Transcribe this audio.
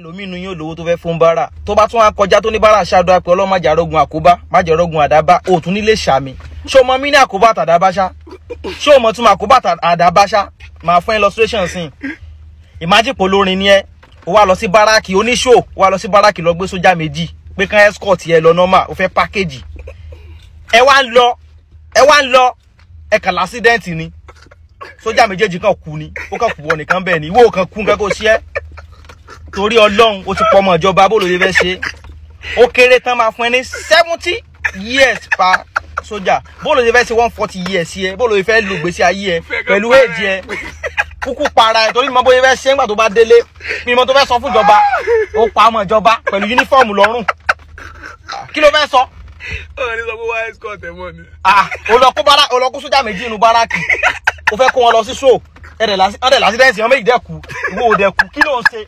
ẹlòmínú yóò lówó tó fẹ́ fún bára. Tó bá tún wá kọjá tó ní bára ṣáàdó àpẹ ọlọ́mọjà arógun àkóbá májẹ̀rọ́gun àdábá. Òtún nílé ṣàmì. Ṣé mọ mí ní àkóbá àtàdábáṣá ṣé mọ tún àkóbá àdábáṣá máa fún illustration sí ìmájì polórin ni ẹ. O wá lọ sí báràkì oníṣò. O wá lọ sí báràkì lọ gbé sójà méjì. Pé kán escort yẹ lọ normal. O fẹ́ pákéjì ẹ wá ń lọ. Ẹ wá ń lọ. Ẹ kàn lásídẹ́ǹtì ni. Sójà méjèèjì kan kú ni. Ó kàn kú wọ torí ọlọ́run ó ti pọ̀ ọmọ ìjọba bó ló lè fẹ́ ṣe? Ó kéré tán máa fún ẹ ní seventy years pa sójà. Bó ló lè fẹ́ ṣe one forty years yẹ? Bó ló lè fẹ́ lo gbèsè ayé ẹ? Pẹ̀lú èjì ẹ? Kúkú para ẹ torí mímọ bóyá fẹ́ ṣe ńgbà tó bá délé mímọ tó fẹ́ sọ fún ìjọba. Ó pa ọmọ ìjọba pẹ̀lú yúnífọ́ọ̀mù lọ́rùn. Kí ló fẹ́ sọ. ní sọ pé wá escort ẹ̀ mọ́ ni. olọ́kú sójà méjì inú báràkì. Ó fẹ́ kó wọn lọ sí show. Ẹ̀rẹ̀ lásìdẹ́ǹsì wọn méjì dẹ́kù ìwọ ò dẹ́kù kí ló ń ṣe